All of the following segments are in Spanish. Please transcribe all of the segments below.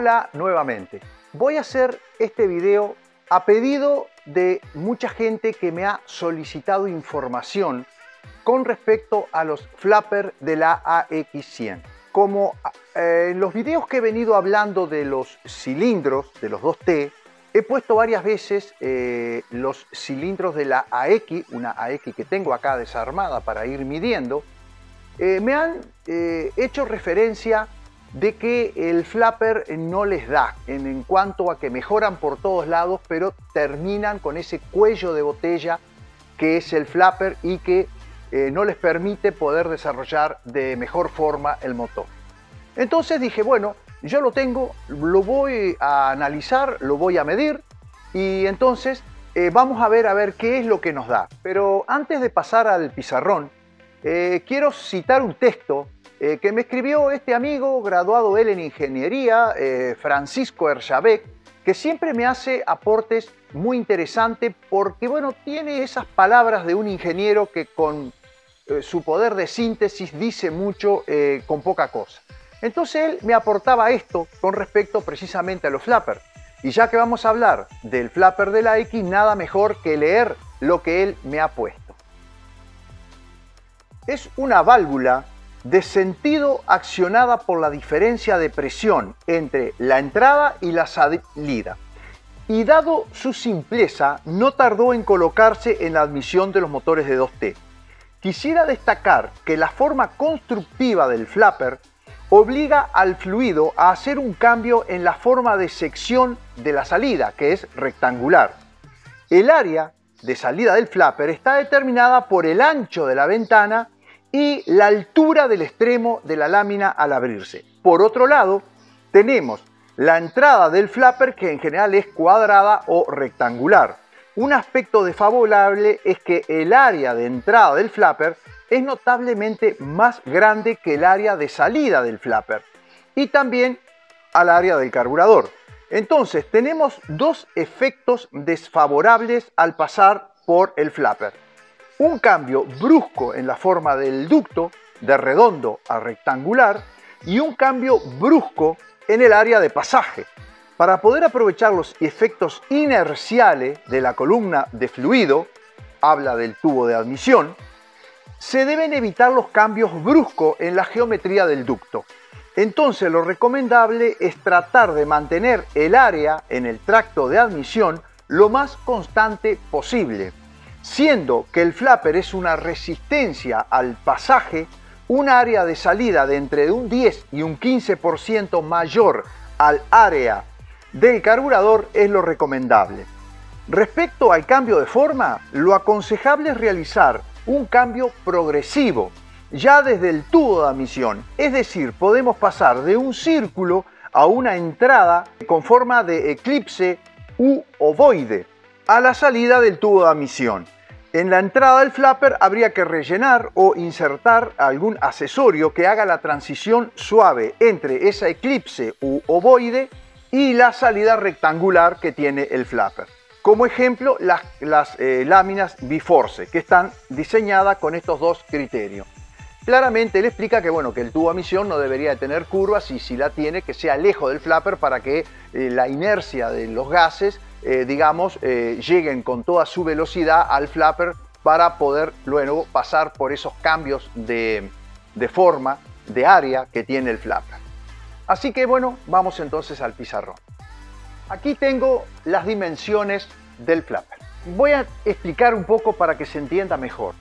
Hola nuevamente. Voy a hacer este video a pedido de mucha gente que me ha solicitado información con respecto a los flappers de la AX100. Como eh, en los videos que he venido hablando de los cilindros, de los 2T, he puesto varias veces eh, los cilindros de la AX, una AX que tengo acá desarmada para ir midiendo, eh, me han hecho referencia de que el flapper no les da en, cuanto a que mejoran por todos lados, pero terminan con ese cuello de botella que es el flapper y que eh, no les permite poder desarrollar de mejor forma el motor. Entonces dije, bueno, yo lo tengo, lo voy a analizar, lo voy a medir y entonces eh, vamos a ver a ver qué es lo que nos da. Pero antes de pasar al pizarrón, eh, quiero citar un texto eh, que me escribió este amigo, graduado él en ingeniería, eh, Francisco Erchabek, que siempre me hace aportes muy interesantes porque, bueno, tiene esas palabras de un ingeniero que con eh, su poder de síntesis dice mucho con poca cosa. Entonces él me aportaba esto con respecto precisamente a los flappers. Y ya que vamos a hablar del flapper de la X, nada mejor que leer lo que él me ha puesto. Es una válvula de sentido accionada por la diferencia de presión entre la entrada y la salida. Y dado su simpleza, no tardó en colocarse en la admisión de los motores de 2T. Quisiera destacar que la forma constructiva del flapper obliga al fluido a hacer un cambio en la forma de sección de la salida, que es rectangular. El área de salida del flapper está determinada por el ancho de la ventana y la altura del extremo de la lámina al abrirse. Por otro lado, tenemos la entrada del flapper que en general es cuadrada o rectangular. Un aspecto desfavorable es que el área de entrada del flapper es notablemente más grande que el área de salida del flapper y también al área del carburador. Entonces tenemos dos efectos desfavorables al pasar por el flapper un cambio brusco en la forma del ducto, de redondo a rectangular, y un cambio brusco en el área de pasaje. Para poder aprovechar los efectos inerciales de la columna de fluido, habla del tubo de admisión, se deben evitar los cambios bruscos en la geometría del ducto. Entonces lo recomendable es tratar de mantener el área en el tracto de admisión lo más constante posible siendo que el flapper es una resistencia al pasaje, un área de salida de entre un 10 y un 15% mayor al área del carburador es lo recomendable. Respecto al cambio de forma, lo aconsejable es realizar un cambio progresivo, ya desde el tubo de admisión, es decir, podemos pasar de un círculo a una entrada con forma de eclipse u ovoide a la salida del tubo de admisión. En la entrada del flapper habría que rellenar o insertar algún accesorio que haga la transición suave entre esa eclipse u ovoide y la salida rectangular que tiene el flapper. Como ejemplo, las, eh, láminas Biforce, que están diseñadas con estos dos criterios. Claramente él explica que, bueno, que el tubo a misión no debería de tener curvas y si la tiene, que sea lejos del flapper para que eh, la inercia de los gases eh, digamos, eh, lleguen con toda su velocidad al flapper para poder luego pasar por esos cambios de, de forma, de área que tiene el flapper. Así que bueno, vamos entonces al pizarrón. Aquí tengo las dimensiones del flapper. Voy a explicar un poco para que se entienda mejor.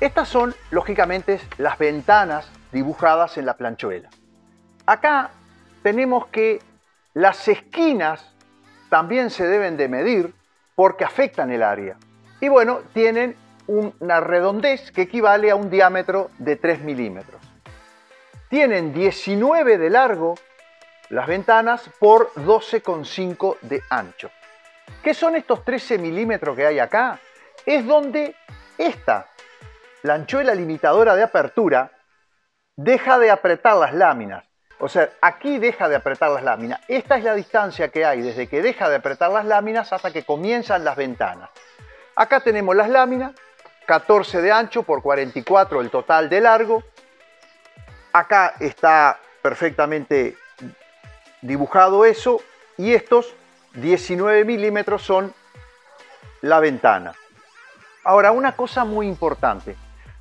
Estas son, lógicamente, las ventanas dibujadas en la planchuela. Acá tenemos que las esquinas también se deben de medir porque afectan el área. Y bueno, tienen una redondez que equivale a un diámetro de 3 milímetros. Tienen 19 de largo las ventanas por 12,5 de ancho. ¿Qué son estos 13 milímetros que hay acá? Es donde esta, la anchuela limitadora de apertura, deja de apretar las láminas o sea, aquí deja de apretar las láminas. Esta es la distancia que hay desde que deja de apretar las láminas hasta que comienzan las ventanas. Acá tenemos las láminas, 14 de ancho por 44 el total de largo. Acá está perfectamente dibujado eso y estos 19 milímetros son la ventana. Ahora, una cosa muy importante.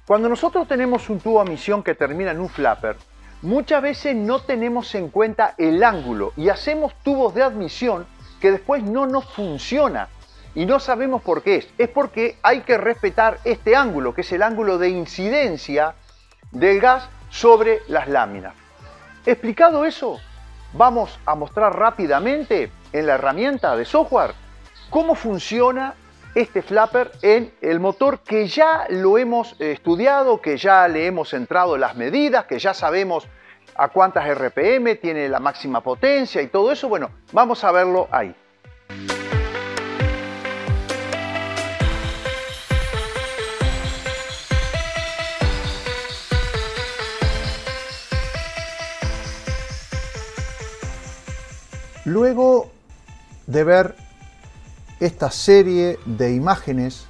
Cuando nosotros tenemos un tubo a misión que termina en un flapper, muchas veces no tenemos en cuenta el ángulo y hacemos tubos de admisión que después no nos funciona y no sabemos por qué es. Es porque hay que respetar este ángulo, que es el ángulo de incidencia del gas sobre las láminas. Explicado eso, vamos a mostrar rápidamente en la herramienta de software cómo funciona este flapper en el motor que ya lo hemos estudiado, que ya le hemos entrado las medidas, que ya sabemos a cuántas RPM tiene la máxima potencia y todo eso. Bueno, vamos a verlo ahí. Luego de ver esta serie de imágenes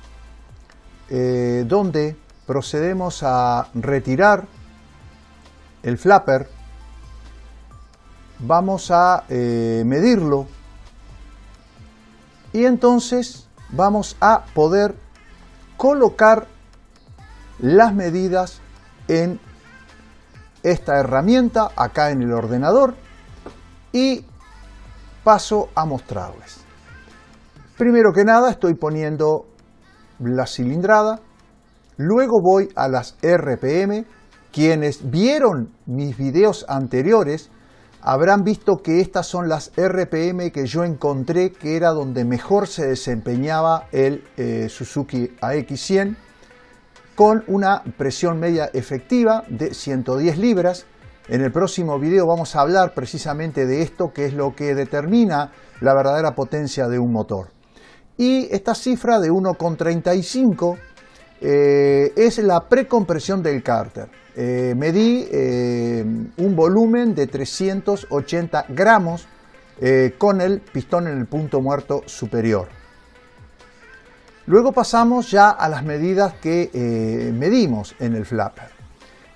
eh, donde procedemos a retirar el flapper, vamos a eh, medirlo y entonces vamos a poder colocar las medidas en esta herramienta acá en el ordenador y paso a mostrarles. Primero que nada estoy poniendo la cilindrada, luego voy a las RPM. Quienes vieron mis videos anteriores habrán visto que estas son las RPM que yo encontré que era donde mejor se desempeñaba el eh, Suzuki AX100 con una presión media efectiva de 110 libras en el próximo video vamos a hablar precisamente de esto, que es lo que determina la verdadera potencia de un motor. Y esta cifra de 1,35 eh, es la precompresión del cárter. Eh, medí eh, un volumen de 380 gramos con el pistón en el punto muerto superior. Luego pasamos ya a las medidas que medimos en el flapper.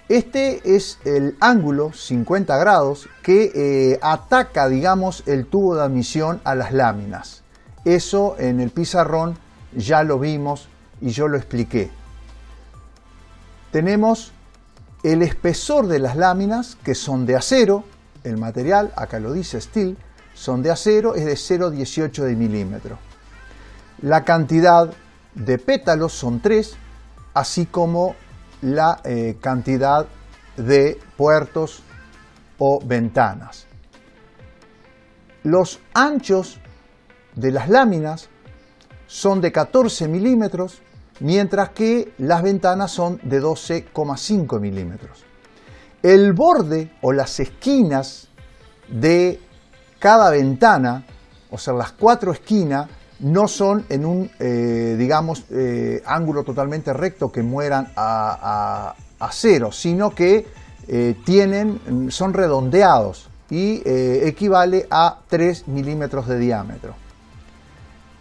Este es el ángulo 50 grados que ataca, digamos, el tubo de admisión a las láminas. Eso en el pizarrón ya lo vimos y yo lo expliqué. Tenemos el espesor de las láminas que son de acero, el material, acá lo dice steel, son de acero, es de 0,18 de milímetro. La cantidad de pétalos son 3, así como la eh, cantidad de puertos o ventanas. Los anchos de las láminas son de 14 milímetros, mientras que las ventanas son de 12,5 milímetros. El borde o las esquinas de cada ventana, o sea, las cuatro esquinas, no son en un, eh, digamos, eh, ángulo totalmente recto que mueran a, cero, sino que eh, tienen, son redondeados y equivale a 3 milímetros de diámetro.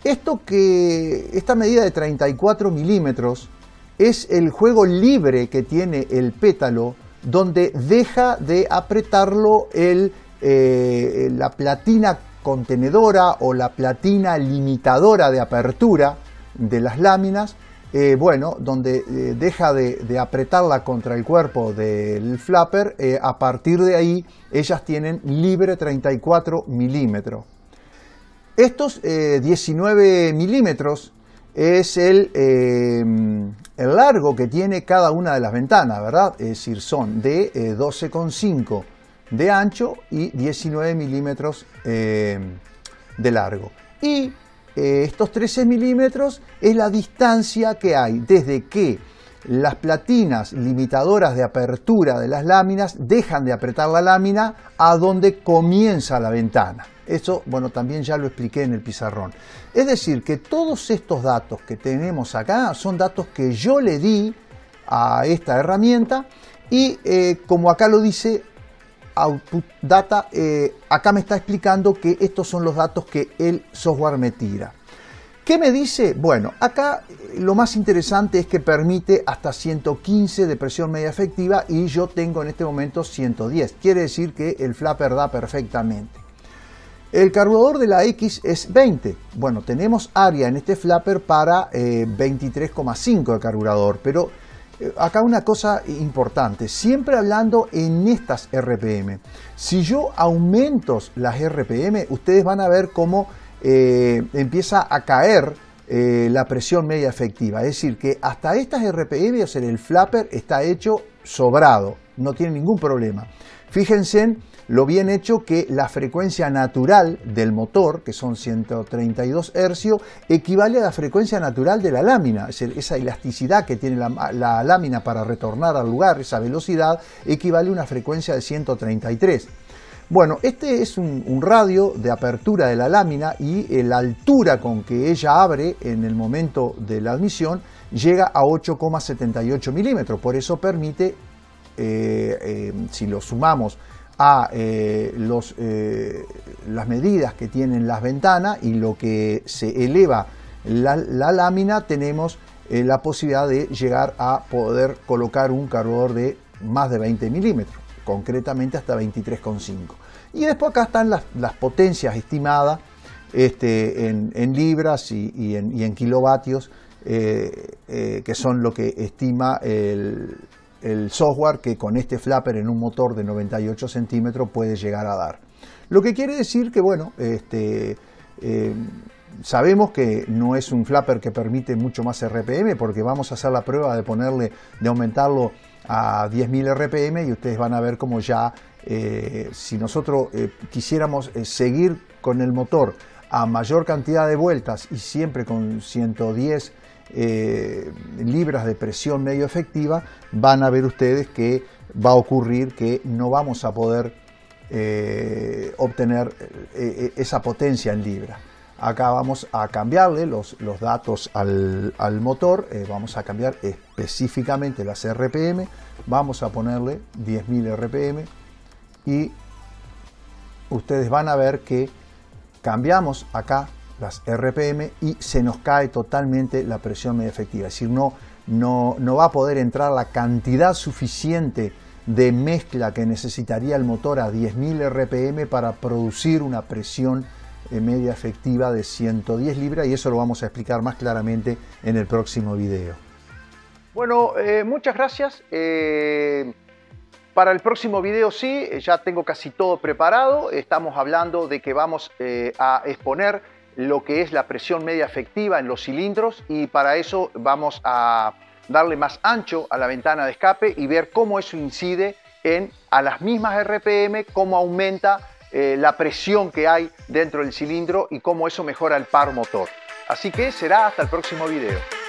Esto que, esta medida de 34 milímetros es el juego libre que tiene el pétalo donde deja de apretarlo el, la platina contenedora o la platina limitadora de apertura de las láminas, eh, bueno, donde eh, deja de, apretarla contra el cuerpo del flapper, eh, a partir de ahí ellas tienen libre 34 milímetros. Estos 19 milímetros es el, el, largo que tiene cada una de las ventanas, ¿verdad? Es decir, son de 12,5 de ancho y 19 milímetros eh, de largo. Y eh, estos 13 milímetros es la distancia que hay desde que las platinas limitadoras de apertura de las láminas dejan de apretar la lámina a donde comienza la ventana. Eso, bueno, también ya lo expliqué en el pizarrón. Es decir, que todos estos datos que tenemos acá son datos que yo le di a esta herramienta y eh, como acá lo dice, output data, eh, acá me está explicando que estos son los datos que el software me tira. ¿Qué me dice? Bueno, acá eh, lo más interesante es que permite hasta 115 de presión media efectiva y yo tengo en este momento 110. Quiere decir que el flapper da perfectamente. El carburador de la X es 20. Bueno, tenemos área en este flapper para 23,5 eh, de carburador, pero eh, acá una cosa importante, siempre hablando en estas RPM. Si yo aumento las RPM, ustedes van a ver cómo eh, empieza a caer la presión media efectiva. Es decir, que hasta estas RPM, o el flapper está hecho sobrado, no tiene ningún problema. Fíjense en lo bien hecho que la frecuencia natural del motor, que son 132 Hz, equivale a la frecuencia natural de la lámina. esa elasticidad que tiene la, lámina para retornar al lugar, esa velocidad, equivale a una frecuencia de 133. Bueno, este es un, radio de apertura de la lámina y eh, la altura con que ella abre en el momento de la admisión llega a 8,78 milímetros. Por eso permite, eh, eh, si lo sumamos a las medidas que tienen las ventanas y lo que se eleva la, lámina, tenemos la posibilidad de llegar a poder colocar un cargador de más de 20 milímetros, concretamente hasta 23,5. Y después acá están las, potencias estimadas este, en, libras y, en, kilovatios, que son lo que estima el, el software que con este flapper en un motor de 98 centímetros puede llegar a dar. Lo que quiere decir que, bueno, este, eh, sabemos que no es un flapper que permite mucho más RPM porque vamos a hacer la prueba de ponerle, de aumentarlo a 10.000 RPM y ustedes van a ver cómo ya, eh, si nosotros eh, quisiéramos seguir con el motor a mayor cantidad de vueltas y siempre con 110 eh, libras de presión medio efectiva, van a ver ustedes que va a ocurrir que no vamos a poder eh, obtener eh, esa potencia en libras. Acá vamos a cambiarle los, los datos al, al motor, vamos a cambiar específicamente las RPM, vamos a ponerle 10.000 RPM y ustedes van a ver que cambiamos acá las RPM y se nos cae totalmente la presión media efectiva. Es decir, no, no, no va a poder entrar la cantidad suficiente de mezcla que necesitaría el motor a 10.000 RPM para producir una presión eh, media efectiva de 110 libras y eso lo vamos a explicar más claramente en el próximo video. Bueno, eh, muchas gracias. Eh, para el próximo video sí, ya tengo casi todo preparado. Estamos hablando de que vamos a exponer lo que es la presión media efectiva en los cilindros y para eso vamos a darle más ancho a la ventana de escape y ver cómo eso incide en a las mismas RPM, cómo aumenta eh, la presión que hay dentro del cilindro y cómo eso mejora el par motor. Así que será hasta el próximo video.